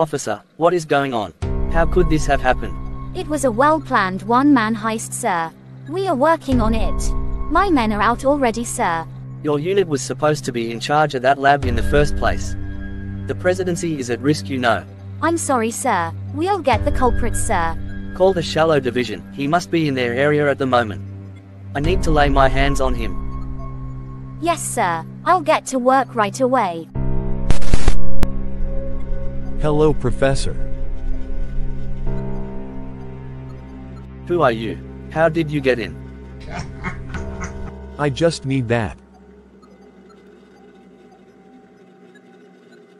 Officer, what is going on? How could this have happened? It was a well-planned one-man heist, sir. We are working on it. My men are out already, sir. Your unit was supposed to be in charge of that lab in the first place. The presidency is at risk, you know. I'm sorry, sir. We'll get the culprit, sir. Call the shallow division, he must be in their area at the moment. I need to lay my hands on him. Yes, sir. I'll get to work right away. Hello, Professor. Who are you? How did you get in? I just need that.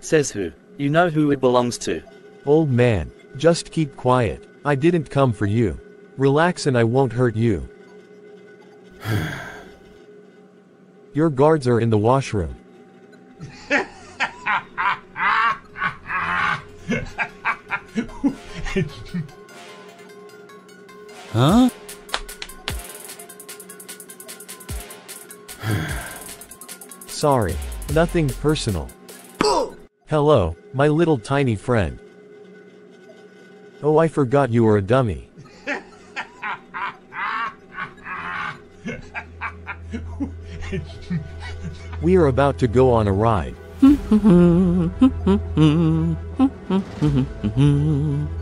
Says who? You know who it belongs to. Old man, just keep quiet. I didn't come for you. Relax and I won't hurt you. Your guards are in the washroom. Huh? Sorry, nothing personal. Hello, my little tiny friend. Oh, I forgot you were a dummy. we are about to go on a ride.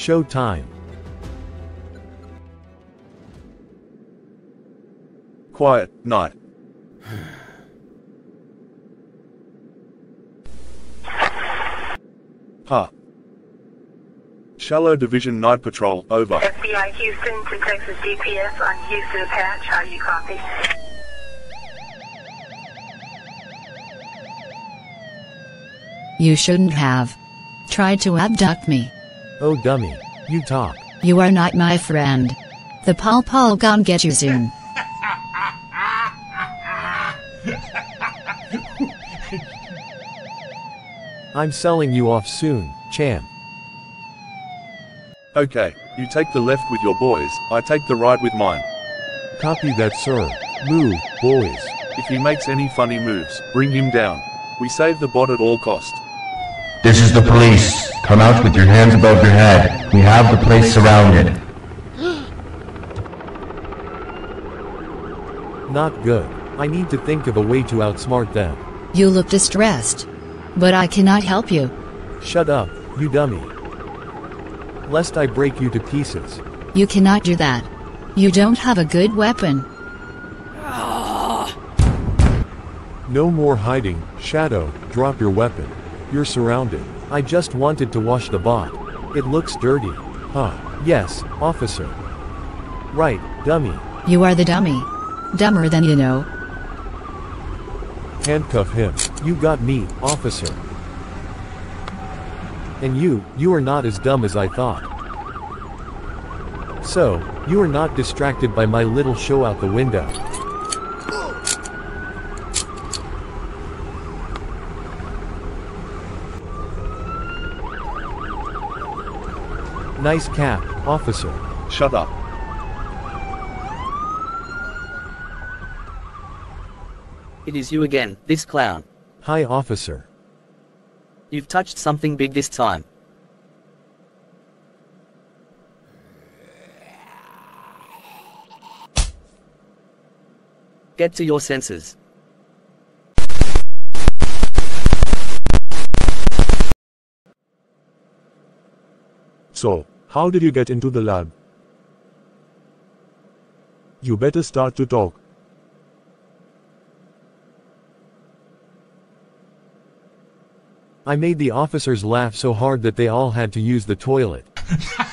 Show time. Quiet, night. Huh. Shallow Division Night Patrol, over. FBI Houston to Texas DPS on Houston Patch. How you copy? You shouldn't have tried to abduct me. Oh dummy, you talk. You are not my friend. The Paul Paul gon' get you soon. I'm selling you off soon, champ. Okay, you take the left with your boys, I take the right with mine. Copy that sir. Move, boys. If he makes any funny moves, bring him down. We save the bot at all cost. This is the police. Come out with your hands above your head. We have the place surrounded. Not good. I need to think of a way to outsmart them. You look distressed. But I cannot help you. Shut up, you dummy. Lest I break you to pieces. You cannot do that. You don't have a good weapon. No more hiding, Shadow, drop your weapon. You're surrounded. I just wanted to wash the bot. It looks dirty. Huh. Yes, officer. Right, dummy. You are the dummy. Dumber than you know. Handcuff him. You got me, officer. And you, you are not as dumb as I thought. So, you are not distracted by my little show out the window. Nice cap, officer. Shut up. It is you again, this clown. Hi, officer. You've touched something big this time. Get to your senses. So, how did you get into the lab? You better start to talk. I made the officers laugh so hard that they all had to use the toilet.